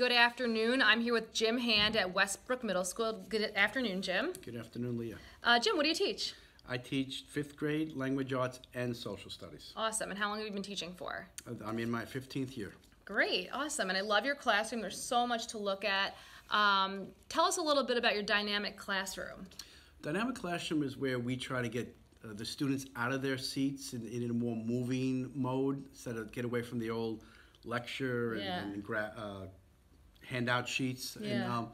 Good afternoon. I'm here with Jim Hand at Westbrook Middle School. Good afternoon, Jim. Good afternoon, Leah. Uh, Jim, what do you teach? I teach fifth grade language arts and social studies. Awesome. And how long have you been teaching for? I'm in my 15th year. Great. Awesome. And I love your classroom. There's so much to look at. Um, tell us a little bit about your dynamic classroom. Dynamic classroom is where we try to get uh, the students out of their seats in, in a more moving mode instead of get away from the old lecture and, Yeah. and gra- uh, handout sheets. And, um,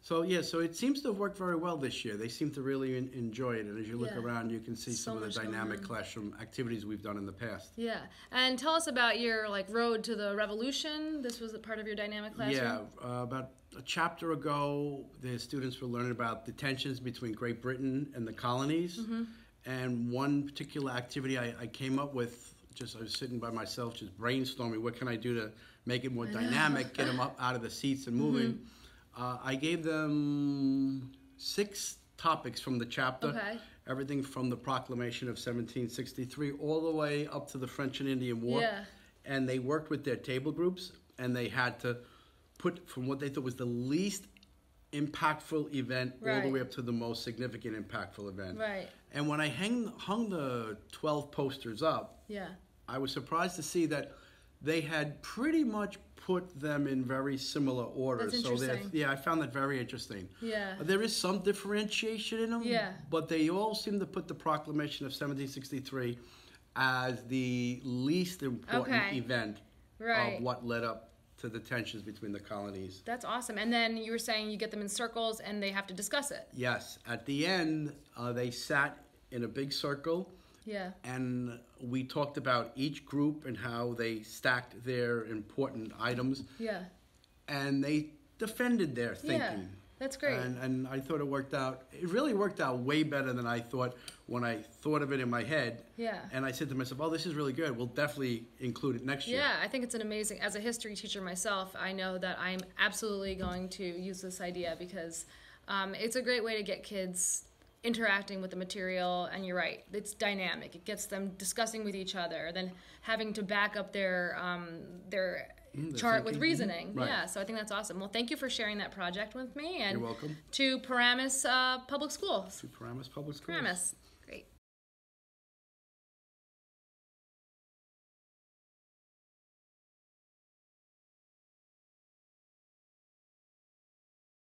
so yeah, so it seems to have worked very well this year. They seem to really en- enjoy it, and as you look Yeah. around, you can see So some of the dynamic classroom activities we've done in the past. Yeah. And tell us about your like road to the revolution. This was a part of your dynamic classroom. Yeah, uh, about a chapter ago, the students were learning about the tensions between Great Britain and the colonies. Mm-hmm. And one particular activity I, I came up with, just I was sitting by myself, just brainstorming, what can I do to make it more dynamic, get them up out of the seats and moving. Mm-hmm. Uh, I gave them six topics from the chapter. Okay. Everything from the Proclamation of 1763 all the way up to the French and Indian War Yeah. and they worked with their table groups and they had to put from what they thought was the least impactful event all the way up to the most significant impactful event. Right. And when I hang, hung the 12 posters up, Yeah. I was surprised to see that they had pretty much put them in very similar orders. That's so yeah, I found that very interesting. Yeah. There is some differentiation in them, Yeah. but they all seem to put the Proclamation of 1763 as the least important Okay. event Right. of what led up to the tensions between the colonies. That's awesome. And then you were saying you get them in circles and they have to discuss it. Yes, at the end, uh, they sat in a big circle Yeah. and we talked about each group and how they stacked their important items Yeah. and they defended their thinking. Yeah. That's great. And, and I thought it worked out. It really worked out way better than I thought when I thought of it in my head. Yeah. And I said to myself, "Oh, this is really good. We'll definitely include it next year." Yeah, I think it's an amazing. As a history teacher myself, I know that I'm absolutely going to use this idea because um, it's a great way to get kids interacting with the material. And you're right, it's dynamic. It gets them discussing with each other, then having to back up their um, their Mm, chart with reasoning. Right. Yeah, so I think that's awesome. Well, thank you for sharing that project with me. And You're welcome. To Paramus uh, Public Schools. To Paramus Public Schools. Paramus.